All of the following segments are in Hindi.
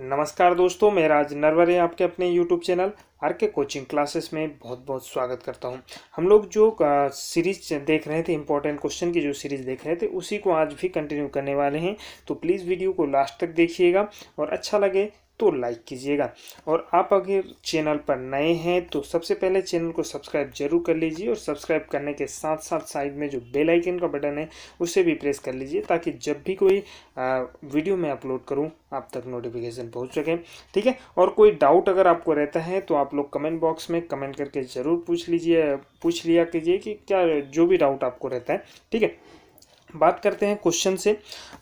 नमस्कार दोस्तों, मैं राज नरवरे आपके अपने YouTube channel R K coaching classes में बहुत बहुत स्वागत करता हूँ। हम लोग जो सीरीज़ देख रहे थे इंपॉर्टेंट क्वेश्चन की जो सीरीज़ देख रहे थे, उसी को आज भी कंटिन्यू करने वाले हैं। तो प्लीज़ वीडियो को लास्ट तक देखिएगा और अच्छा लगे तो लाइक कीजिएगा। और आप अगर चैनल पर नए हैं तो सबसे पहले चैनल को सब्सक्राइब ज़रूर कर लीजिए और सब्सक्राइब करने के साथ साथ साइड में जो बेल आइकन का बटन है, उसे भी प्रेस कर लीजिए ताकि जब भी कोई वीडियो मैं अपलोड करूँ, आप तक नोटिफिकेशन पहुँच सके। ठीक है? और कोई डाउट अगर आपको रहता है तो आप लोग कमेंट बॉक्स में कमेंट करके ज़रूर पूछ लीजिए, पूछ लिया कीजिए कि क्या जो भी डाउट आपको रहता है। ठीक है? बात करते हैं क्वेश्चन से।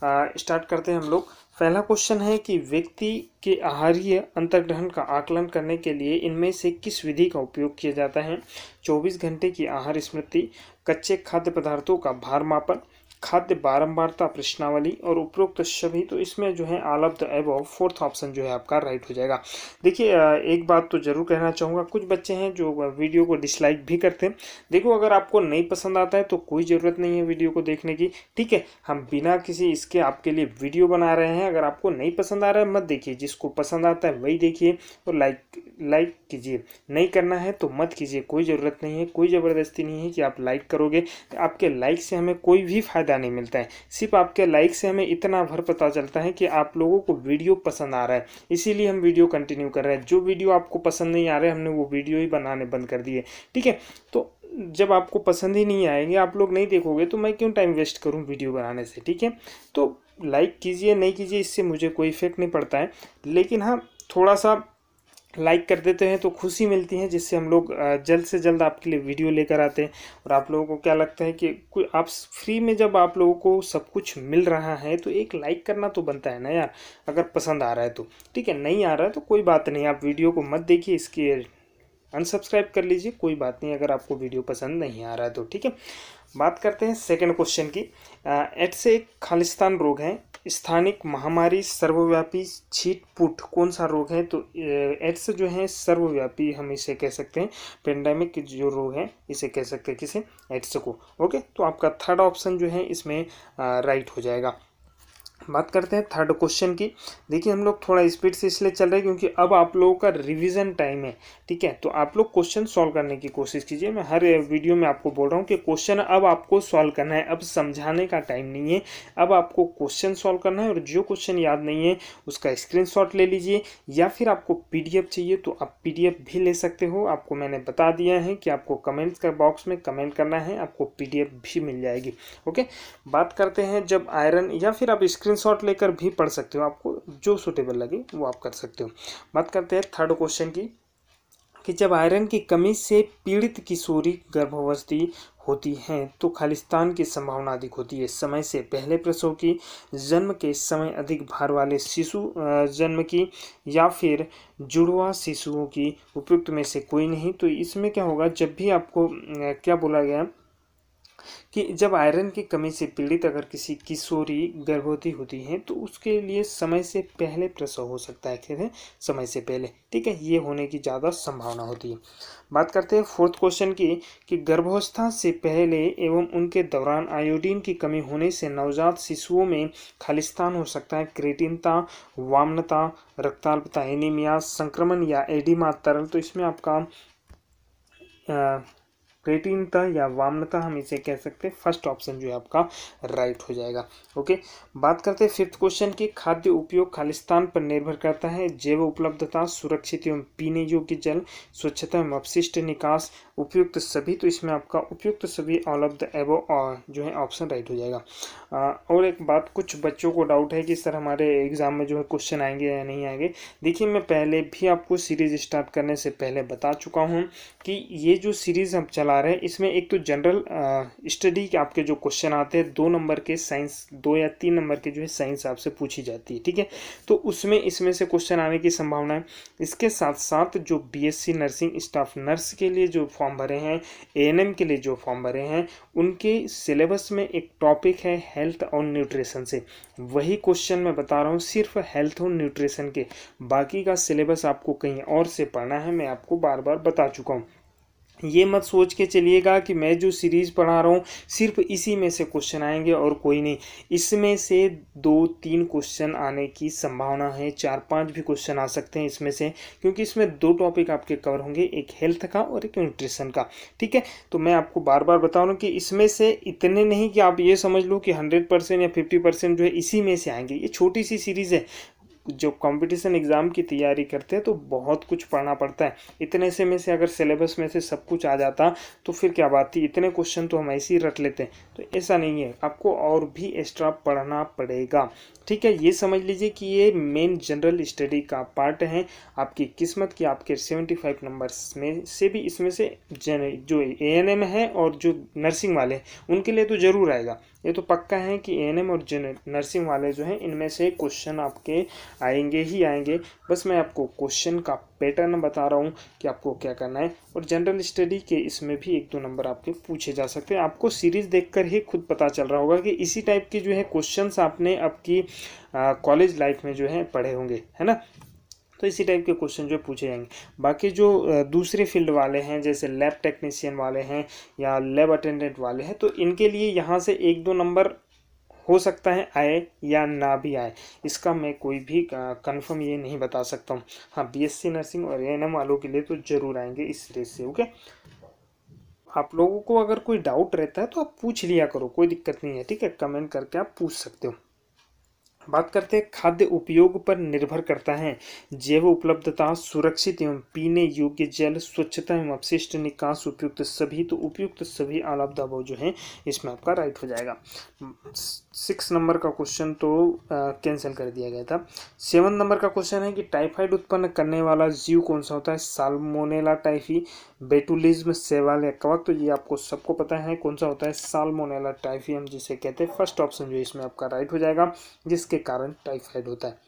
स्टार्ट करते हैं हम लोग। पहला क्वेश्चन है कि व्यक्ति के आहारीय अंतर्ग्रहण का आकलन करने के लिए इनमें से किस विधि का उपयोग किया जाता है? 24 घंटे की आहार स्मृति, कच्चे खाद्य पदार्थों का भार मापन खाद्य बारंबारता प्रश्नावली और उपरोक्त सभी तो इसमें जो है all of the above fourth option जो है आपका राइट हो जाएगा। देखिए एक बात तो ज़रूर कहना चाहूँगा, कुछ बच्चे हैं जो वीडियो को डिसलाइक भी करते हैं। देखो, अगर आपको नहीं पसंद आता है तो कोई ज़रूरत नहीं है वीडियो को देखने की, ठीक है? हम बिना किसी इसके आपके लिए वीडियो बना रहे हैं। अगर आपको नहीं पसंद आ रहा है, मत देखिए, जिसको पसंद आता है वही देखिए और लाइक लाइक कीजिए। नहीं करना है तो मत कीजिए, कोई ज़रूरत नहीं है, कोई ज़बरदस्ती नहीं है कि आप लाइक करोगे। आपके लाइक से हमें कोई भी फ़ायदा नहीं मिलता है। सिर्फ़ आपके लाइक से हमें इतना भर पता चलता है कि आप लोगों को वीडियो पसंद आ रहा है। इसीलिए हम वीडियो कंटिन्यू कर रहे हैं। जो वीडियो आपको पसंद नहीं आ रहे, हमने वो वीडियो ही बनाने बंद कर दिए। ठीक है? तो जब आपको पसंद ही नहीं आएँगे, आप लोग नहीं देखोगे तो मैं क्यों टाइम वेस्ट करूँ वीडियो बनाने से? ठीक है? तो लाइक कीजिए, नहीं कीजिए, इससे मुझे कोई इफ़ेक्ट नहीं पड़ता है। लेकिन हाँ थोड़ा सा लाइक कर देते हैं तो खुशी मिलती है, जिससे हम लोग जल्द से जल्द आपके लिए वीडियो लेकर आते हैं। और आप लोगों को क्या लगता है कि आप फ्री में जब आप लोगों को सब कुछ मिल रहा है तो एक लाइक करना तो बनता है ना यार, अगर पसंद आ रहा है तो। ठीक है, नहीं आ रहा है तो कोई बात नहीं, आप वीडियो को मत देखिए, इसकी अनसब्सक्राइब कर लीजिए, कोई बात नहीं, अगर आपको वीडियो पसंद नहीं आ रहा है तो। ठीक है बात करते हैं सेकंड क्वेश्चन की। एड्स एक खालिस्तान रोग है, स्थानिक महामारी, सर्वव्यापी छीट पुट कौन सा रोग है? तो एड्स जो है सर्वव्यापी हम इसे कह सकते हैं। पेंडेमिक जो रोग है, इसे कह सकते हैं किसे? एड्स को। ओके तो आपका थर्ड ऑप्शन जो है, इसमें राइट हो जाएगा। बात करते हैं थर्ड क्वेश्चन की। देखिए, हम लोग थोड़ा स्पीड से इसलिए चल रहे हैं क्योंकि अब आप लोगों का रिवीजन टाइम है, ठीक है? तो आप लोग क्वेश्चन सॉल्व करने की कोशिश कीजिए। मैं हर वीडियो में आपको बोल रहा हूँ कि क्वेश्चन अब आपको सॉल्व करना है। अब समझाने का टाइम नहीं है। अब आपको क्वेश्चन सॉल्व करना है और जो क्वेश्चन याद नहीं है, उसका स्क्रीन ले लीजिए या फिर आपको पीडीएफ चाहिए तो आप पीडीएफ भी ले सकते हो। आपको मैंने बता दिया है कि आपको कमेंट्स का बॉक्स में कमेंट करना है। आपको पीडीएफ भी मिल जाएगी, ओके? बात करते हैं जब आयरन या फिर आप स्क्रीन स्क्रीनशॉट लेकर भी पढ़ सकते हो, आपको जो सुटेबल लगे वो आप कर सकते हो। बात करते हैं थर्ड क्वेश्चन की, कि जब आयरन की कमी से पीड़ित किशोरी गर्भावस्थी होती हैं तो खालिस्तान की संभावना अधिक होती है। समय से पहले प्रसव की, जन्म के समय अधिक भार वाले शिशु जन्म की या फिर जुड़वा शिशुओं की उपयुक्त में से कोई नहीं। तो इसमें क्या होगा, जब भी आपको क्या बोला गया कि जब आयरन की कमी से पीड़ित अगर किसी किशोरी, गर्भवती होती है तो उसके लिए समय से पहले प्रसव हो सकता है कहते समय से पहले। ठीक है, ये होने की ज़्यादा संभावना होती है। बात करते हैं फोर्थ क्वेश्चन की, कि गर्भावस्था से पहले एवं उनके दौरान आयोडीन की कमी होने से नवजात शिशुओं में खालिस्तान हो सकता है क्रेटिनता वामनता, रक्ताल्पता एनीमिया संक्रमण या एडिमा तरल। तो इसमें आपका क्रेटिनता या वामनता हम इसे कह सकते हैं। फ़र्स्ट ऑप्शन जो है आपका राइट हो जाएगा। ओके बात करते हैं फिफ्थ क्वेश्चन की। खाद्य उपयोग खालिस्तान पर निर्भर करता है। जैव उपलब्धता सुरक्षित एवं पीने योग्य जल स्वच्छता एवं अपशिष्ट निकास उपयुक्त सभी। तो इसमें आपका उपयुक्त सभी ऑल ऑफ़ द जो है ऑप्शन राइट हो जाएगा। आ, और एक बात कुछ बच्चों को डाउट है कि सर हमारे एग्ज़ाम में जो है क्वेश्चन आएँगे या नहीं आएँगे। देखिए मैं पहले भी आपको सीरीज़ स्टार्ट करने से पहले बता चुका हूँ कि ये जो सीरीज़ हम चला रहे हैं। इसमें एक तो जनरल स्टडी के आपके जो क्वेश्चन आते हैं, दो नंबर के साइंस दो या तीन नंबर के जो है साइंस आपसे पूछी जाती है, ठीक है? तो उसमें, इसमें से क्वेश्चन आने की संभावना है। इसके साथ साथ जो बीएससी नर्सिंग स्टाफ नर्स के लिए जो फॉर्म भरे हैं एएनएम के लिए जो फॉर्म भरे हैं, उनके सिलेबस में एक टॉपिक है हेल्थ और न्यूट्रिशन से। वही क्वेश्चन मैं बता रहा हूँ, सिर्फ़ हेल्थ और न्यूट्रिशन के। बाकी का सिलेबस आपको कहीं और से पढ़ना है, मैं आपको बार बार बता चुका हूँ। ये मत सोच के चलिएगा कि मैं जो सीरीज़ पढ़ा रहा हूँ, सिर्फ़ इसी में से क्वेश्चन आएँगे और कोई नहीं। इसमें से दो तीन क्वेश्चन आने की संभावना है, चार पाँच भी क्वेश्चन आ सकते हैं इसमें से, क्योंकि इसमें दो टॉपिक आपके कवर होंगे, एक हेल्थ का और एक न्यूट्रिशन का। ठीक है? तो मैं आपको बार बार बता रहा हूँ कि इसमें से इतने नहीं कि आप ये समझ लो कि हंड्रेड या फिफ्टी जो है इसी में से आएँगे। ये छोटी सी सीरीज़ है जो कंपटीशन एग्ज़ाम की तैयारी करते हैं तो बहुत कुछ पढ़ना पड़ता है। इतने से में से अगर सिलेबस में से सब कुछ आ जाता तो फिर क्या बात थी? इतने क्वेश्चन तो हम ऐसे ही रट लेते हैं। तो ऐसा नहीं है। आपको और भी एक्स्ट्रा पढ़ना पड़ेगा। ठीक है? ये समझ लीजिए कि ये मेन जनरल स्टडी का पार्ट है। आपकी किस्मत की, आपके सेवेंटी फाइव नंबर्स में से भी इसमें से जन जो ए एन एम है और जो नर्सिंग वाले हैं, उनके लिए तो ज़रूर आएगा। ये तो पक्का है कि ए एन एम और नर्सिंग वाले जो हैं, इनमें से क्वेश्चन आपके आएँगे ही आएँगे। बस मैं आपको क्वेश्चन का पैटर्न बता रहा हूँ कि आपको क्या करना है। और जनरल स्टडी के इसमें भी एक दो नंबर आपके पूछे जा सकते हैं। आपको सीरीज़ देखकर ही खुद पता चल रहा होगा कि इसी टाइप के जो है क्वेश्चन आपने आपकी कॉलेज लाइफ में जो है, पढ़े होंगे, है ना? तो इसी टाइप के क्वेश्चन जो पूछे जाएँगे। बाकी जो दूसरे फ़ील्ड वाले हैं, जैसे लैब टेक्नीशियन वाले हैं या लैब अटेंडेंट वाले हैं तो इनके लिए यहाँ से एक दो नंबर हो सकता है आए या ना भी आए। इसका मैं कोई भी कंफर्म ये नहीं बता सकता हूँ। हाँ बीएससी नर्सिंग और ए वालों के लिए तो ज़रूर आएँगे इस रेस से ओके आप लोगों को अगर कोई डाउट रहता है तो आप पूछ लिया करो, कोई दिक्कत नहीं है, ठीक है? कमेंट करके आप पूछ सकते हो। बात करते हैं, खाद्य उपयोग पर निर्भर करता है। जैव उपलब्धता, सुरक्षित एवं पीने योग्य जल, स्वच्छता एवं अपशिष्ट निकास उपयुक्त सभी तो उपयुक्त सभी आलाप दबाव जो है, इसमें आपका राइट हो जाएगा। सिक्स नंबर का क्वेश्चन तो कैंसिल कर दिया गया था। सेवन नंबर का क्वेश्चन है कि टाइफाइड उत्पन्न करने वाला जीव कौन सा होता है? साल्मोनेला टाइफी, बेटुलिज्म सेवाल या कवक। तो ये आपको सबको पता है कौन सा होता है? साल्मोनेला टाइफी हम जिसे कहते हैं। फ़र्स्ट ऑप्शन जो इसमें आपका राइट हो जाएगा, जिसके कारण टाइफाइड होता है।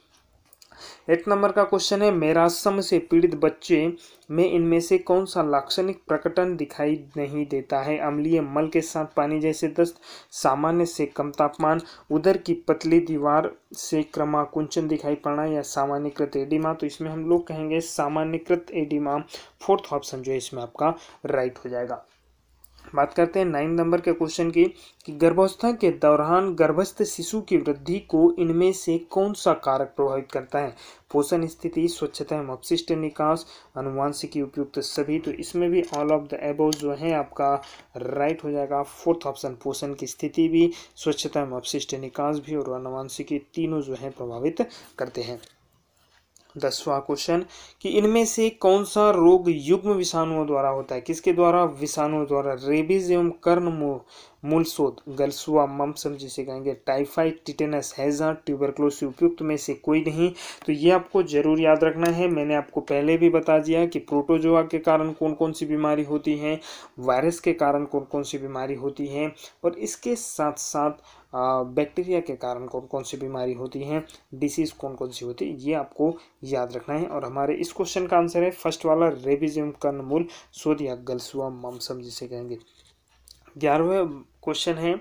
एट नंबर का क्वेश्चन है, मेरासम से पीड़ित बच्चे में इनमें से कौन सा लाक्षणिक प्रकटन दिखाई नहीं देता है? अम्लीय मल के साथ पानी जैसे दस्त, सामान्य से कम तापमान उधर की पतली दीवार से क्रमाकुंचन दिखाई पड़ना, या सामान्यकृत एडिमा? तो इसमें हम लोग कहेंगे सामान्यकृत एडिमा। फोर्थ ऑप्शन जो है, इसमें आपका राइट हो जाएगा। बात करते हैं नाइन नंबर के क्वेश्चन की, कि गर्भावस्था के दौरान गर्भस्थ शिशु की वृद्धि को इनमें से कौन सा कारक प्रभावित करता है? पोषण स्थिति, स्वच्छता एवं अपशिष्ट निकास, अनुवांशिकी उपयुक्त सभी। तो इसमें भी ऑल ऑफ़ द एबो जो है, आपका राइट हो जाएगा। फोर्थ ऑप्शन पोषण की स्थिति भी, स्वच्छता एवं अपशिष्ट निकास भी, और अनुवांशिकी तीनों जो है, प्रभावित करते हैं। दसवां क्वेश्चन कि इनमें से कौन सा रोग युग्म विषाणुओं द्वारा होता है? किसके द्वारा? विषाणुओं द्वारा। रेबीज एवं कर्ण मूलशोध गलसुआ, ममसम जिसे कहेंगे, टाइफाइड, टिटेनस हैजा ट्यूबरक्लोसिस उपयुक्त में से कोई नहीं। तो ये आपको ज़रूर याद रखना है। मैंने आपको पहले भी बता दिया कि प्रोटोजोआ के कारण कौन कौन सी बीमारी होती है, वायरस के कारण कौन कौन सी बीमारी होती है, और इसके साथ साथ बैक्टीरिया के कारण कौन कौन सी बीमारी होती है, डिसीज़ कौन कौन सी होती है, ये आपको याद रखना है। और हमारे इस क्वेश्चन का आंसर है फ़र्स्ट वाला रेबिजियम कर्नमूल सोद या गलसुआ, ममसम जिसे कहेंगे। ग्यारहवें क्वेश्चन है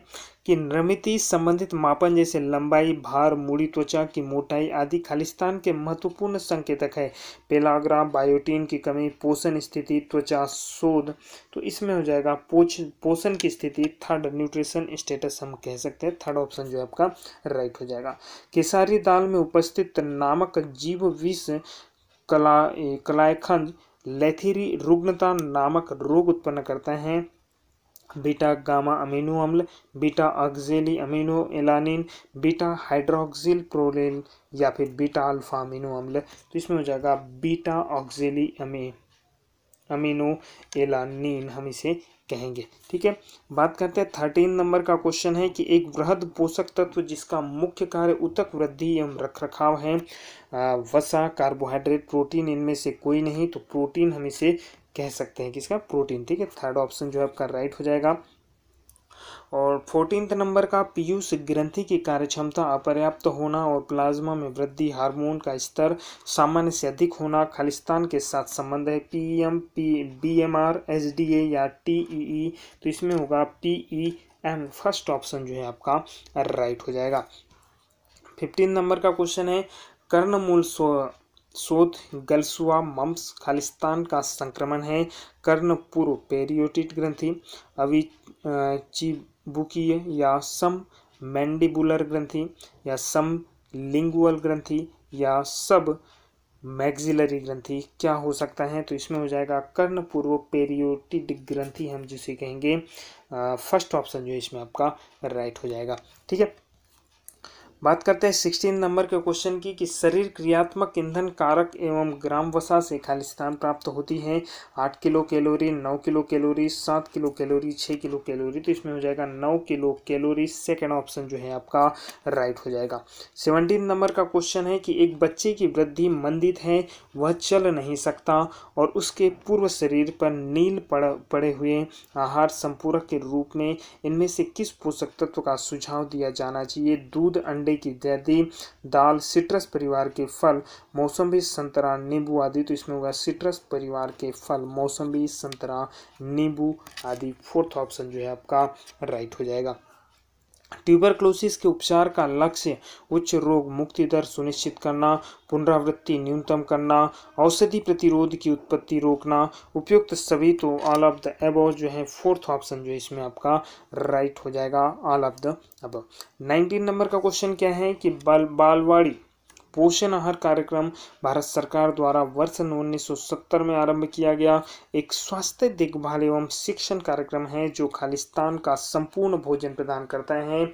कि नमिति संबंधित मापन जैसे लंबाई, भार, मूड़ी त्वचा की मोटाई आदि खालिस्तान के महत्वपूर्ण संकेतक है। पेलाग्रा बायोटीन की कमी, पोषण स्थिति, त्वचा शोध तो इसमें हो जाएगा पोष पोषण की स्थिति थर्ड न्यूट्रिशन स्टेटस हम कह सकते हैं। थर्ड ऑप्शन जो है आपका राइट हो जाएगा। केसारी दाल में उपस्थित नामक जीव विष, कला कलायखंड, लेथिरी रुग्णता नामक रोग उत्पन्न करता है। बीटा गामा अमीनो अम्ल, beta oxalyl amino alanine, beta hydroxyl proline या फिर बीटा अल्फ़ा अमीनो अम्ल। तो इसमें हो जाएगा बीटा ऑक्जेली अमी, अमीनो एलानिन हम इसे कहेंगे। ठीक है? बात करते हैं थर्टीन नंबर का क्वेश्चन है कि एक वृहद पोषक तत्व जिसका मुख्य कार्य उतक वृद्धि एवं रखरखाव है वसा, कार्बोहाइड्रेट, प्रोटीन, इनमें से कोई नहीं तो प्रोटीन हम इसे कह सकते हैं किसका प्रोटीन ठीक है? थर्ड ऑप्शन जो है आपका राइट हो जाएगा। और फोर्टीनथ नंबर का पीयूष ग्रंथि की कार्यक्षमता, अपर्याप्त तो होना और प्लाज्मा में वृद्धि हार्मोन का स्तर सामान्य से अधिक होना, खालिस्तान के साथ संबंध है। P M P B M R H D A या टी ई ई तो इसमें होगा P E M first option जो है आपका राइट हो जाएगा। फिफ्टीन नंबर का क्वेश्चन है, कर्णमूल शोध गलसुआ, मम्स, खालिस्तान का संक्रमण है कर्ण पूर्व पेरियोटिट ग्रंथि अवि चिबुकीय या सम, मैंडिबुलर ग्रंथि, या सम, लिंगुअल ग्रंथि, या सब मैग्जिलरी ग्रंथि, क्या हो सकता है? तो इसमें हो जाएगा कर्ण पूर्व पेरियोटिड ग्रंथि हम जिसे कहेंगे। फ़र्स्ट ऑप्शन जो है इसमें आपका राइट हो जाएगा। ठीक है? बात करते हैं सिक्सटीन नंबर के क्वेश्चन की कि शरीर क्रियात्मक ईंधन कारक एवं ग्राम वसा से खालिस्तान प्राप्त होती है। आठ किलो कैलोरी, नौ किलो कैलोरी, सात किलो कैलोरी छः किलो कैलोरी। तो इसमें हो जाएगा नौ किलो कैलोरी। सेकेंड ऑप्शन जो है आपका राइट हो जाएगा। सेवनटीन नंबर का क्वेश्चन है कि एक बच्चे की वृद्धि मंदित है, वह चल नहीं सकता और उसके पूर्व शरीर पर नील पड़, पड़े हुए आहार संपूरक के रूप में इनमें से किस पोषक तत्व का सुझाव दिया जाना चाहिए? दूध, अंडे अंडे की इत्यादि दाल, सिट्रस परिवार के फल मौसमी संतरा, नींबू आदि। तो इसमें होगा सिट्रस परिवार के फल मौसमी संतरा, नींबू आदि। फोर्थ ऑप्शन जो है आपका राइट हो जाएगा। ट्यूबरक्लोसिस के उपचार का लक्ष्य उच्च रोग मुक्ति दर सुनिश्चित करना, पुनरावृत्ति न्यूनतम करना, औषधि प्रतिरोध की उत्पत्ति रोकना। उपयुक्त सभी तो ऑल ऑफ़ द एब जो है फोर्थ ऑप्शन जो है, इसमें आपका राइट हो जाएगा all of the above nineteen number का क्वेश्चन क्या है कि बाल, बालवाड़ी पोषण आहार कार्यक्रम भारत सरकार द्वारा वर्ष 1970 में आरंभ किया गया। एक स्वास्थ्य देखभाल एवं शिक्षण कार्यक्रम है जो खालिस्तान का संपूर्ण भोजन प्रदान करता है।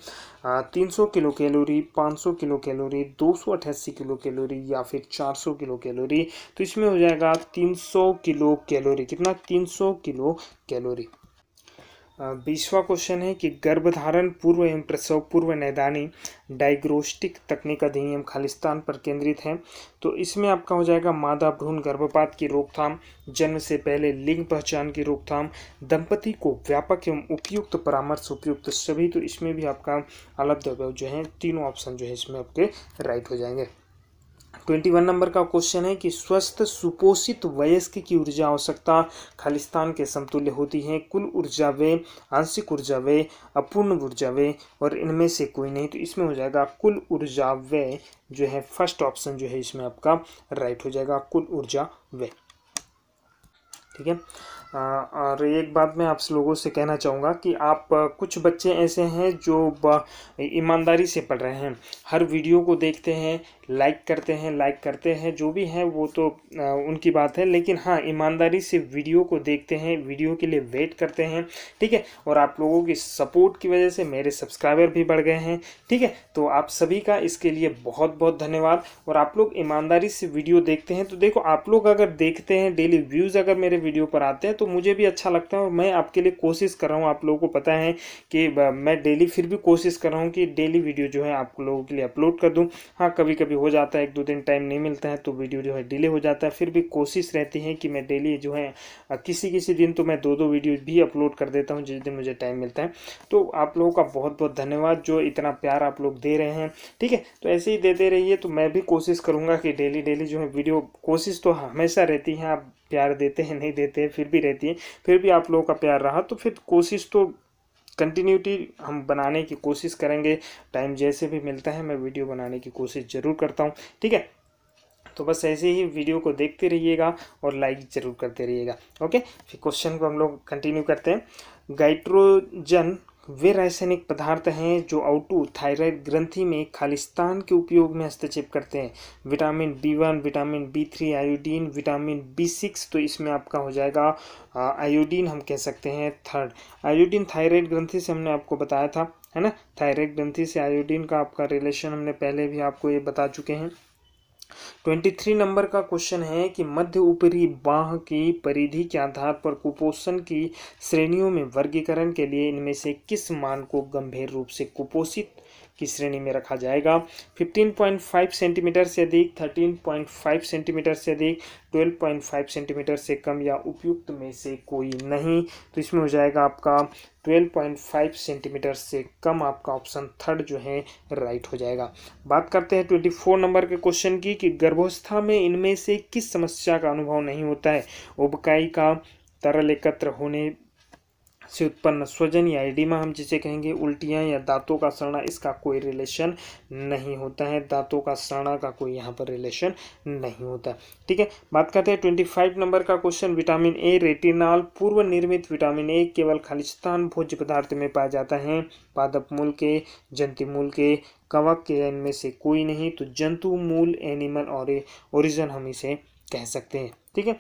तीन सौ किलो कैलोरी 500 किलो कैलोरी, दो सौ अठासी किलो कैलोरी या फिर 400 किलो कैलोरी। तो इसमें हो जाएगा 300 किलो कैलोरी। कितना? 300 किलो कैलोरी। बीसवा क्वेश्चन है कि गर्भधारण पूर्व एवं प्रसव पूर्व नैदानी डायग्नोस्टिक तकनीक अधिनियम खालिस्तान पर केंद्रित है। तो इसमें आपका हो जाएगा मादा, भ्रूण, गर्भपात की रोकथाम, जन्म से पहले लिंग पहचान की रोकथाम, दंपति को व्यापक एवं उपयुक्त परामर्श उपयुक्त सभी तो इसमें भी आपका अलग जो है तीनों ऑप्शन जो है इसमें आपके राइट हो जाएँगे। ट्वेंटी वन नंबर का क्वेश्चन है कि स्वस्थ सुपोषित वयस्क की ऊर्जा आवश्यकता खालिस्तान के समतुल्य होती है। कुल ऊर्जा वे आंशिक ऊर्जा वे अपूर्ण ऊर्जा वे और इनमें से कोई नहीं। तो इसमें हो जाएगा कुल ऊर्जा वे जो है, फ़र्स्ट ऑप्शन जो है, इसमें आपका राइट हो जाएगा कुल ऊर्जा वे ठीक है? और एक बात मैं आप लोगों से कहना चाहूँगा कि आप कुछ बच्चे ऐसे हैं जो ईमानदारी से पढ़ रहे हैं। हर वीडियो को देखते हैं, लाइक करते हैं, लाइक करते हैं, जो भी हैं, वो तो उनकी बात है। लेकिन हाँ ईमानदारी से वीडियो को देखते हैं, वीडियो के लिए वेट करते हैं, ठीक है? और आप लोगों की सपोर्ट की वजह से मेरे सब्सक्राइबर भी बढ़ गए हैं, ठीक है? तो आप सभी का इसके लिए बहुत बहुत धन्यवाद। और आप लोग ईमानदारी से वीडियो देखते हैं तो देखो, आप लोग अगर देखते हैं, डेली व्यूज़ अगर मेरे वीडियो पर आते हैं तो मुझे भी अच्छा लगता है और मैं आपके लिए कोशिश कर रहा हूँ, आप लोगों को पता है कि मैं डेली फिर भी कोशिश कर रहा हूँ कि डेली वीडियो जो है आप लोगों के लिए अपलोड कर दूँ। हाँ कभी कभी हो जाता है, एक दो दिन टाइम नहीं मिलता है तो वीडियो जो है डिले हो जाता है, फिर भी कोशिश रहती है कि मैं डेली जो है किसी किसी दिन तो मैं दो दो वीडियो भी अपलोड कर देता हूँ, जिस दिन मुझे टाइम मिलता है। तो आप लोगों का बहुत बहुत धन्यवाद, जो इतना प्यार आप लोग दे रहे हैं, ठीक है? तो ऐसे ही देते रहिए तो मैं भी कोशिश करूँगा कि डेली डेली जो है वीडियो, कोशिश तो हमेशा रहती है, आप प्यार देते हैं, नहीं देते हैं, फिर भी रहती है। फिर भी आप लोगों का प्यार रहा तो फिर कोशिश तो कंटिन्यूटी हम बनाने की कोशिश करेंगे। टाइम जैसे भी मिलता है, मैं वीडियो बनाने की कोशिश ज़रूर करता हूँ, ठीक है? तो बस ऐसे ही वीडियो को देखते रहिएगा और लाइक ज़रूर करते रहिएगा ओके फिर क्वेश्चन को हम लोग कंटिन्यू करते हैं। गाइट्रोजन वे रासायनिक पदार्थ हैं जो आउटू थायराइड ग्रंथि में खालिस्तान के उपयोग में हस्तक्षेप करते हैं। Vitamin B one vitamin B three iodine vitamin B six तो इसमें आपका हो जाएगा आयोडीन हम कह सकते हैं थर्ड आयोडीन थायराइड ग्रंथि से हमने आपको बताया था, है ना? थायराइड ग्रंथि से आयोडीन का आपका रिलेशन हमने पहले भी आपको ये बता चुके हैं। ट्वेंटी थ्री नंबर का क्वेश्चन है कि मध्य ऊपरी बाह की परिधि के आधार पर कुपोषण की श्रेणियों में वर्गीकरण के लिए इनमें से किस मान को गंभीर रूप से कुपोषित की श्रेणी में रखा जाएगा। 15.5 सेंटीमीटर से अधिक 13.5 सेंटीमीटर से अधिक 12.5 सेंटीमीटर से कम या उपयुक्त में से कोई नहीं। तो इसमें हो जाएगा आपका 12.5 सेंटीमीटर से कम, आपका ऑप्शन थर्ड जो है राइट हो जाएगा। बात करते हैं 24 नंबर के क्वेश्चन की कि गर्भावस्था में इनमें से किस समस्या का अनुभव नहीं होता है? उबकाई का तरल एकत्र होने से उत्पन्न स्वजन या एडिमा हम जिसे कहेंगे उल्टियाँ या दांतों का सड़ना इसका कोई रिलेशन नहीं होता है। दांतों का सड़ना का कोई यहाँ पर रिलेशन नहीं होता। ठीक है, बात करते हैं ट्वेंटी फाइव नंबर का क्वेश्चन विटामिन ए रेटिनॉल पूर्व निर्मित विटामिन ए केवल खालिस्तान भोज्य पदार्थ में पाया जाता है। पादप मूल के, जंतु मूल के, कवक के इनमें से कोई नहीं तो जंतु मूल एनिमल और ओरिजन हम इसे कह सकते हैं। ठीक है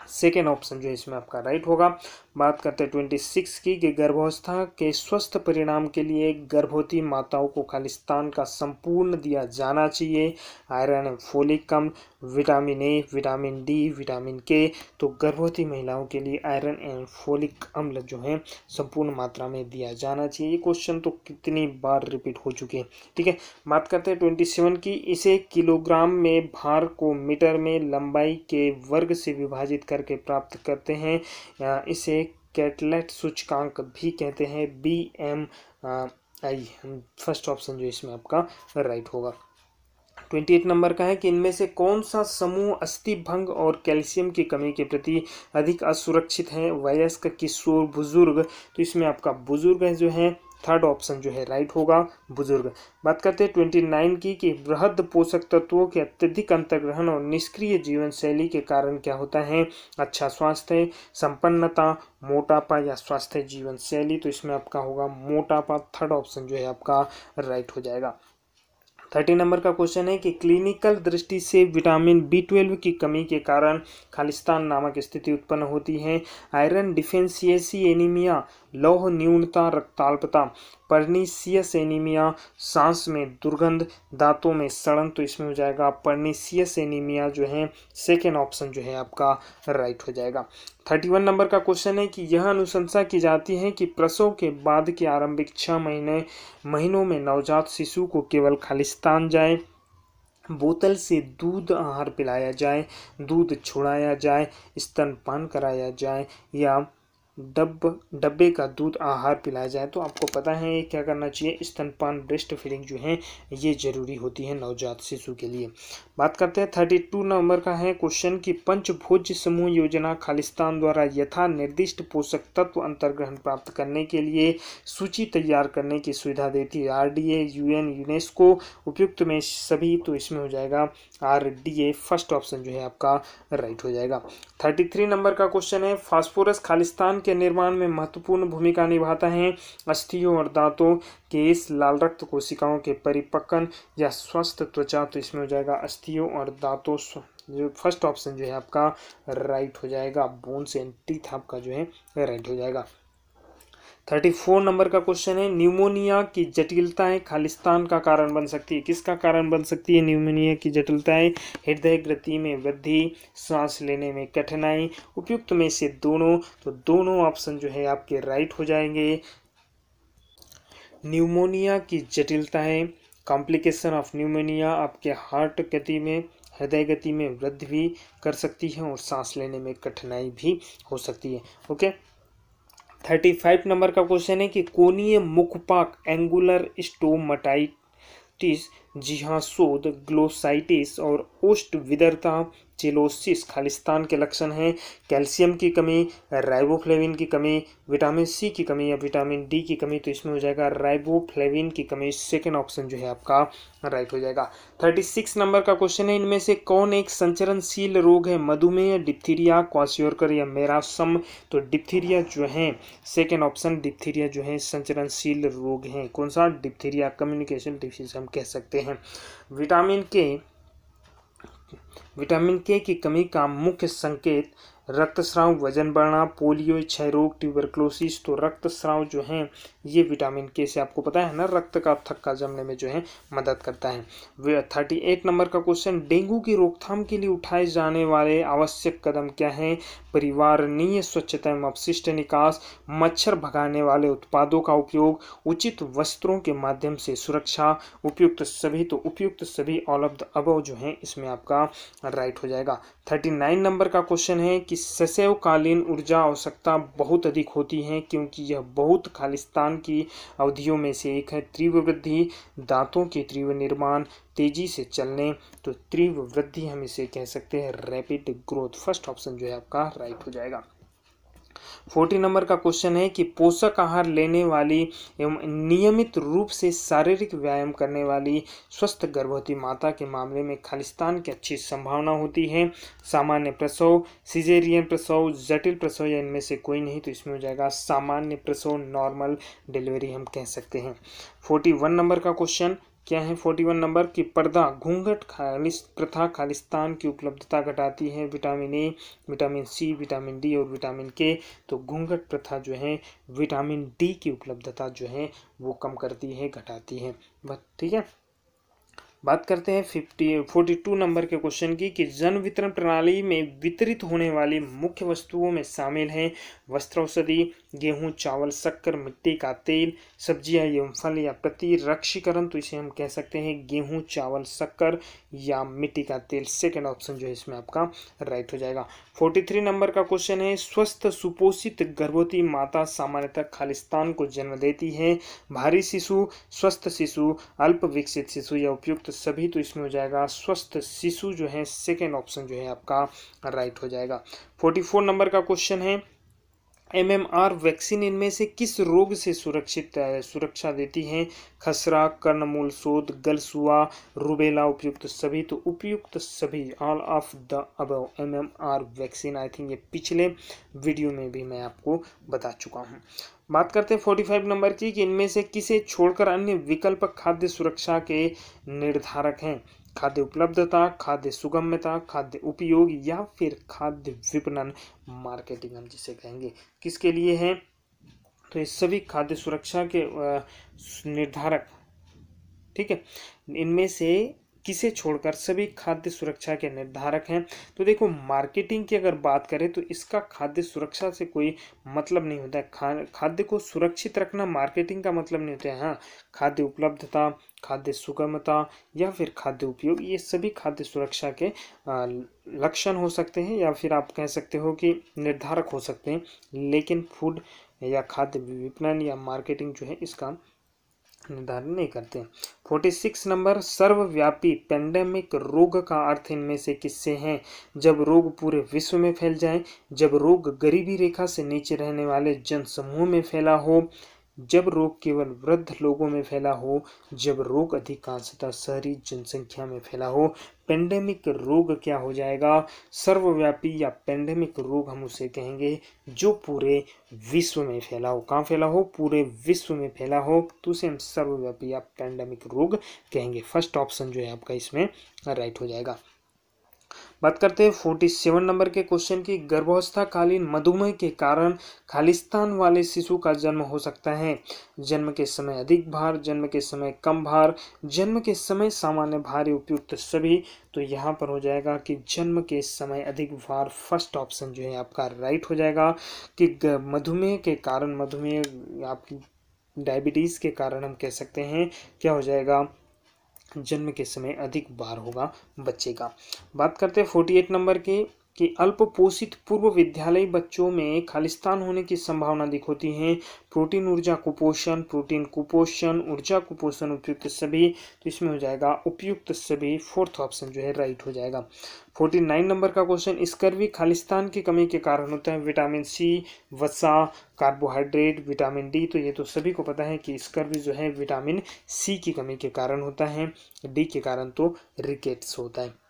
सेकेंड ऑप्शन जो है इसमें आपका राइट होगा। बात करते हैं ट्वेंटी सिक्स की कि गर्भावस्था के स्वस्थ परिणाम के लिए गर्भवती माताओं को खालिस्तान का संपूर्ण दिया जाना चाहिए। Iron and folic come, vitamin A, vitamin D, vitamin K. तो गर्भवती महिलाओं के लिए आयरन एंड फोलिक अम्ल जो है, संपूर्ण मात्रा में दिया जाना चाहिए। ये क्वेश्चन तो कितनी बार रिपीट हो चुके हैं। ठीक है, बात करते हैं ट्वेंटी सेवन की। इसे किलोग्राम में भार को मीटर में लंबाई के वर्ग से विभाजित करके प्राप्त करते हैं। इसे कैटलेट सूचकांक भी कहते हैं B M I first option जो इसमें आपका राइट होगा। ट्वेंटी एट नंबर का है कि इनमें से कौन सा समूह अस्थि भंग और कैल्शियम की कमी के प्रति अधिक असुरक्षित है? वयस्क, किशोर, बुज़ुर्ग। तो इसमें आपका बुज़ुर्ग जो है थर्ड ऑप्शन जो है राइट होगा, बुज़ुर्ग। बात करते हैं ट्वेंटी नाइन की कि वृहद पोषक तत्वों के अत्यधिक अंतर्ग्रहण और निष्क्रिय जीवन शैली के कारण क्या होता है? अच्छा स्वास्थ्य, संपन्नता, मोटापा या स्वास्थ्य जीवन शैली तो इसमें आपका होगा मोटापा। थर्ड ऑप्शन जो है आपका राइट हो जाएगा। थर्टी नंबर का क्वेश्चन है कि क्लिनिकल दृष्टि से विटामिन बी ट्वेल्व की कमी के कारण खालिस्तान नामक स्थिति उत्पन्न होती है। आयरन डिफेंसियसी एनीमिया, लौह न्यूनता रक्ताल्पता, पर्नीसियस एनीमिया, सांस में दुर्गंध, दांतों में सड़न तो इसमें हो जाएगा पर्नीसियस एनीमिया जो है। सेकेंड ऑप्शन जो है आपका राइट हो जाएगा। थर्टी वन नंबर का क्वेश्चन है कि यह अनुशंसा की जाती है कि प्रसव के बाद के आरंभिक छः महीने, महीनों में नवजात शिशु को केवल खालिस्तान जाए, बोतल से दूध आहार पिलाया जाए, दूध छुड़ाया जाए स्तनपान कराया जाए या डब, डब्बे का दूध आहार पिलाया जाए तो आपको पता है क्या करना चाहिए? स्तनपान, ब्रेस्ट फीडिंग जो है, ये ज़रूरी होती है नवजात शिशु के लिए। बात करते हैं थर्टी टू नंबर का है, क्वेश्चन की पंचभोज्य समूह योजना खालिस्तान द्वारा यथा निर्दिष्ट पोषक तत्व अंतर्ग्रहण प्राप्त करने के लिए सूची तैयार करने की सुविधा देती है। आर डी एन, यूनेस्को उपयुक्त में सभी तो इसमें हो जाएगा R D A, first option जो है आपका राइट हो जाएगा। थर्टी थ्री नंबर का क्वेश्चन है, फास्फोरस खालिस्तान के निर्माण में महत्वपूर्ण भूमिका निभाता है। अस्थियों और दांतों के इस लाल रक्त कोशिकाओं के परिपक्न या स्वस्थ त्वचा तो इसमें हो जाएगा अस्थियों और दांतों जो फ़र्स्ट ऑप्शन जो है आपका, राइट हो जाएगा। बोन्स एंड टीथ आपका जो है राइट हो जाएगा। थर्टी फोर नंबर का क्वेश्चन है, न्यूमोनिया की जटिलताएँ खालिस्तान का कारण बन सकती है। किसका कारण बन सकती है? न्यूमोनिया की जटिलताएँ, हृदय गति में वृद्धि, सांस लेने में कठिनाई, उपयुक्त में से दोनों। तो दोनों ऑप्शन जो है आपके राइट हो जाएँगे। न्यूमोनिया की जटिलताएँ, कॉम्प्लिकेशन ऑफ़ न्यूमोनिया आपके हार्ट गति में, हृदय गति में वृद्धि भी कर सकती है और सांस लेने में कठिनाई भी हो सकती है। ओके? थर्टी फाइव नंबर का क्वेश्चन है कि कोनीय मुखपाक एंगुलर स्टोमटाइटिस, जिहासोद, ग्लोसाइटिस और ओस्ट विदरता चिलोसिस खालिस्तान के लक्षण हैं। कैल्शियम की कमी, राइबोफ्लेविन की कमी, विटामिन सी की कमी या विटामिन डी की कमी तो इसमें हो जाएगा राइबोफ्लेविन की कमी। सेकेंड ऑप्शन जो है आपका राइट हो जाएगा। थर्टी सिक्स नंबर का क्वेश्चन है, इनमें से कौन एक संचरणशील रोग है? मधुमेह डिप्थीरिया क्वासियोरकर या मेरासम तो डिप्थीरिया जो है सेकेंड ऑप्शन डिप्थीरिया जो है, संचरणशील रोग है। कौन सा? डिप्थीरिया कम्युनिकेशन डिफिशियंसी हम कह सकते हैं। विटामिन के विटामिन के की कमी का मुख्य संकेत रक्तस्राव, वज़न बढ़ना, पोलियो क्षय रोग ट्यूबरक्लोसिस तो रक्तस्राव जो है, ये विटामिन के से आपको पता है ना, रक्त का थक्का जमने में जो है, मदद करता है। थर्टी एट नंबर का क्वेश्चन, डेंगू की रोकथाम के लिए उठाए जाने वाले आवश्यक कदम क्या हैं? परिवारणीय स्वच्छता एवं अपशिष्ट निकास, मच्छर भगाने वाले उत्पादों का उपयोग, उचित वस्त्रों के माध्यम से सुरक्षा, उपयुक्त सभी तो उपयुक्त सभी ऑल ऑफ़ द अबव जो है, इसमें आपका राइट हो जाएगा। थर्टी नाइन नंबर का क्वेश्चन है कि ससैवकालीन ऊर्जा आवश्यकता बहुत अधिक होती है क्योंकि यह बहुत खालिस्तान की अवधियों में से एक है। तीव्र वृद्धि दांतों के तीव्र निर्माण, तेज़ी से चलने तो तीव्र वृद्धि हम इसे कह सकते हैं रैपिड ग्रोथ फ़र्स्ट ऑप्शन जो है आपका राइट हो जाएगा। फोर्टी नंबर का क्वेश्चन है कि पोषक आहार लेने वाली एवं नियमित रूप से शारीरिक व्यायाम करने वाली स्वस्थ गर्भवती माता के मामले में खालिस्तान की अच्छी संभावना होती है। सामान्य प्रसव, सिजेरियन प्रसव, जटिल प्रसव या इनमें से कोई नहीं तो इसमें हो जाएगा सामान्य प्रसव, नॉर्मल डिलीवरी हम कह सकते हैं। फोर्टी वन नंबर का क्वेश्चन क्या है फोर्टी वन नंबर की पर्दा घूंघट खालिस, प्रथा खालिस्तान की उपलब्धता घटाती है। Vitamin A vitamin C vitamin D और विटामिन के तो घूंघट प्रथा जो है, विटामिन डी की उपलब्धता जो है, वो कम करती है, घटाती है। ठीक है? बात करते हैं फिफ्टी फोर्टी टू नंबर के क्वेश्चन की कि जन वितरण प्रणाली में वितरित होने वाली मुख्य वस्तुओं में शामिल हैं। वस्त्र औषधि गेहूँ, चावल, शक्कर, मिट्टी का तेल, सब्ज़ियाँ एवं फल या प्रतिरक्षीकरण तो इसे हम कह सकते हैं गेहूँ, चावल, शक्कर या मिट्टी का तेल। सेकेंड ऑप्शन जो है इसमें आपका राइट हो जाएगा। फोर्टी थ्री नंबर का क्वेश्चन है, स्वस्थ, सुपोषित गर्भवती माता सामान्यतः खालिस्तान को जन्म देती है। भारी शिशु, स्वस्थ शिशु, अल्प विकसित शिशु या उपयुक्त सभी तो इसमें हो जाएगा स्वस्थ शिशु जो है सेकेंड ऑप्शन जो है आपका राइट हो जाएगा। फोर्टी फोर नंबर का क्वेश्चन है एमएमआर वैक्सीन इनमें से किस रोग से सुरक्षित सुरक्षा देती हैं? खसरा, कर्णमूल शोध, गलसुआ, रुबेला उपयुक्त सभी तो उपयुक्त सभी। All of the above MMR vaccine I think ये पिछले वीडियो में भी मैं आपको बता चुका हूँ। बात करते हैं फोर्टी फाइव नंबर की कि इनमें से किसे छोड़कर अन्य विकल्प खाद्य सुरक्षा के निर्धारक हैं? खाद्य उपलब्धता, खाद्य सुगम्यता, खाद्य उपयोग या फिर खाद्य विपणन मार्केटिंग हम जिसे कहेंगे। किसके लिए है? तो ये सभी खाद्य सुरक्षा के निर्धारक। ठीक है? इनमें से किसे छोड़कर सभी खाद्य सुरक्षा के निर्धारक हैं? तो देखो, मार्केटिंग की अगर बात करें तो इसका खाद्य सुरक्षा से कोई मतलब नहीं होता है। खा, खाद्य को सुरक्षित रखना मार्केटिंग का मतलब नहीं होता है। हाँ खाद्य उपलब्धता खाद्य सुगमता या फिर खाद्य उपयोग, ये सभी खाद्य सुरक्षा के लक्षण हो सकते हैं या फिर आप कह सकते हो कि निर्धारक हो सकते हैं। लेकिन फ़ूड या खाद्य विपणन या मार्केटिंग जो है, इसका निर्धारण नहीं करते फोर्टी सिक्स नंबर, सर्वव्यापी पेंडेमिक रोग का अर्थ इनमें से किससे हैं? जब रोग पूरे विश्व में फैल जाए, जब रोग गरीबी रेखा से नीचे रहने वाले जनसमूह में फैला हो जब रोग केवल वृद्ध लोगों में फैला हो, जब रोग अधिकांशतः शहरी जनसंख्या में फैला हो पेंडेमिक रोग क्या हो जाएगा? सर्वव्यापी या पेंडेमिक रोग हम उसे कहेंगे जो पूरे विश्व में फैला हो। कहाँ फैला हो? पूरे विश्व में फैला हो तो उसे हम सर्वव्यापी या पेंडेमिक रोग कहेंगे। फ़र्स्ट ऑप्शन जो है आपका इसमें राइट हो जाएगा। बात करते हैं फोर्टी सेवन नंबर के क्वेश्चन की। गर्भावस्थाकालीन मधुमेह के कारण खालिस्तान वाले शिशु का जन्म हो सकता है। जन्म के समय अधिक भार, जन्म के समय कम भार, जन्म के समय सामान्य भार उपयुक्त सभी। तो यहाँ पर हो जाएगा कि जन्म के समय अधिक भार फ़र्स्ट ऑप्शन जो है आपका राइट हो जाएगा कि मधुमेह के कारण, मधुमेह आपकी डायबिटीज़ के कारण हम कह सकते हैं। क्या हो जाएगा? जन्म के समय अधिक भार होगा बच्चे का। बात करते हैं फोर्टी एट नंबर की कि अल्प पोषित पूर्व विद्यालय बच्चों में खालिस्तान होने की संभावना अधिक होती है। प्रोटीन ऊर्जा कुपोषण, प्रोटीन कुपोषण, ऊर्जा कुपोषण उपयुक्त सभी तो इसमें हो जाएगा उपयुक्त सभी फोर्थ ऑप्शन जो है राइट हो जाएगा। फोर्टी नाइन नंबर का क्वेश्चन स्कर्वी खालिस्तान की कमी के कारण होता है विटामिन सी, वसा, कार्बोहाइड्रेट, विटामिन डी तो ये तो सभी को पता है कि स्कर्वी जो है विटामिन सी की कमी के कारण होता है, डी के कारण तो रिकेट्स होता है।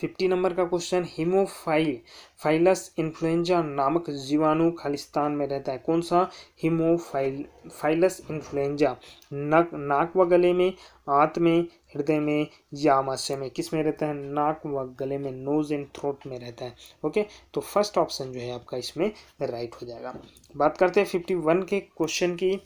फिफ्टी नंबर का क्वेश्चन, हिमोफाइल, फाइलस इन्फ्लुएंजा नामक जीवाणु खालिस्तान में रहता है। कौन सा? Haemophilus influenza. नक, नाक व गले में, आंत में, हृदय में या आमाशय में। किसमें रहता है? नाक व गले में नोज़ एंड थ्रोट में रहता है। ओके? तो फ़र्स्ट ऑप्शन जो है आपका इसमें राइट हो जाएगा। बात करते हैं फिफ्टी वन के क्वेश्चन की।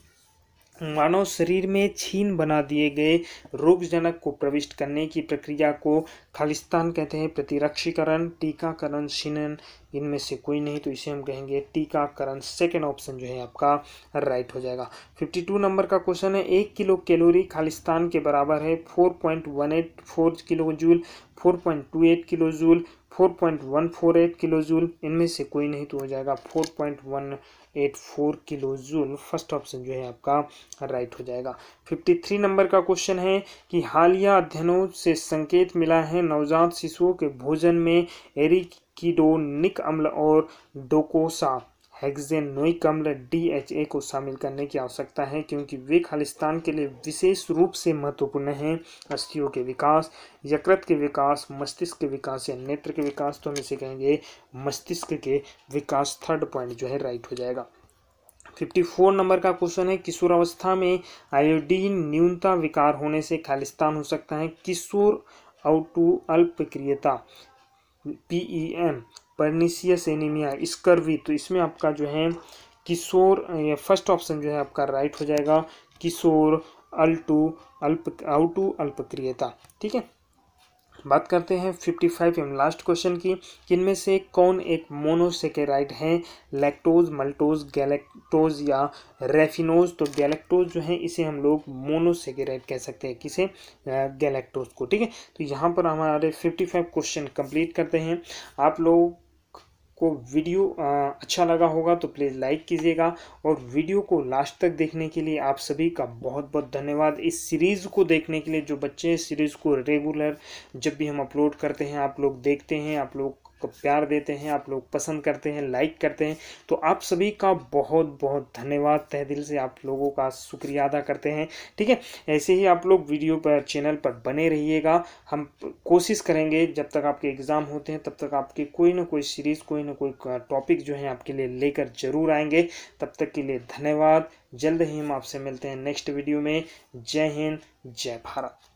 मानव शरीर में छीन बना दिए गए रोगजनक को प्रविष्ट करने की प्रक्रिया को खालिस्तान कहते हैं प्रतिरक्षीकरण, टीकाकरण शिनन इनमें से कोई नहीं तो इसे हम कहेंगे टीकाकरण। सेकेंड ऑप्शन जो है आपका राइट हो जाएगा। फिफ्टी टू नंबर का क्वेश्चन है, एक किलो कैलोरी खालिस्तान के बराबर है four point one eight four kilo joule four point two eight kilo joule four point one four eight kilo joule. इनमें से कोई नहीं तो हो जाएगा four point one eight four kilo joule first option जो है आपका राइट हो जाएगा। फिफ्टी थ्री नंबर का क्वेश्चन है कि हालिया अध्ययनों से संकेत मिला है नवजात शिशुओं के भोजन में एरिकिडोनिक अम्ल और डोकोसा। हेक्सेनोइक अम्ल डीएचए को शामिल करने की आवश्यकता है क्योंकि वे खालिस्तान के लिए विशेष रूप से महत्वपूर्ण हैं। अस्थियों के विकास, यकृत के विकास, मस्तिष्क के विकास या नेत्र के विकास तो हम इसे कहेंगे मस्तिष्क के विकास। थर्ड पॉइंट जो है, राइट हो जाएगा। फिफ्टी फोर नंबर का क्वेश्चन है किशोरावस्था में आयोडीन न्यूनता विकार होने से खालिस्तान हो सकता है? किशोर आउटू अल्पक्रियता पीईएम। परनीसियस एनीमिया स्कर्वी तो इसमें आपका जो है, किशोर, ये फ़र्स्ट ऑप्शन जो है आपका राइट हो जाएगा, किशोर, अल्टू, अल्प, आउटू, अल्पक्रियता। ठीक है? बात करते हैं fifty five M, last question की। किनमें से कौन एक मोनोसेकेराइड है? लैक्टोज, मल्टोज, गैलेक्टोज या रेफिनोज? तो गैलेक्टोज जो है, इसे हम लोग मोनोसेकेराइड कह सकते हैं। किसे? गैलेक्टोज को। ठीक है? तो यहाँ पर हमारे फिफ्टी फाइव क्वेश्चन कंप्लीट करते हैं। आप लोग को वीडियो अच्छा लगा होगा तो प्लीज़ लाइक कीजिएगा। और वीडियो को लास्ट तक देखने के लिए आप सभी का बहुत बहुत धन्यवाद। इस सीरीज़ को देखने के लिए जो बच्चे हैं, सीरीज़ को रेगुलर जब भी हम अपलोड करते हैं, आप लोग देखते हैं, आप लोग को प्यार देते हैं, आप लोग पसंद करते हैं लाइक करते हैं तो आप सभी का बहुत बहुत धन्यवाद। तह दिल से आप लोगों का शुक्रिया अदा करते हैं। ठीक है, ऐसे ही आप लोग वीडियो पर, चैनल पर बने रहिएगा। हम कोशिश करेंगे, जब तक आपके एग्ज़ाम होते हैं, तब तक आपके कोई ना कोई सीरीज़ कोई ना कोई टॉपिक जो है आपके लिए लेकर ज़रूर आएँगे। तब तक के लिए धन्यवाद। जल्द ही हम आपसे मिलते हैं नेक्स्ट वीडियो में। जय हिंद, जय भारत।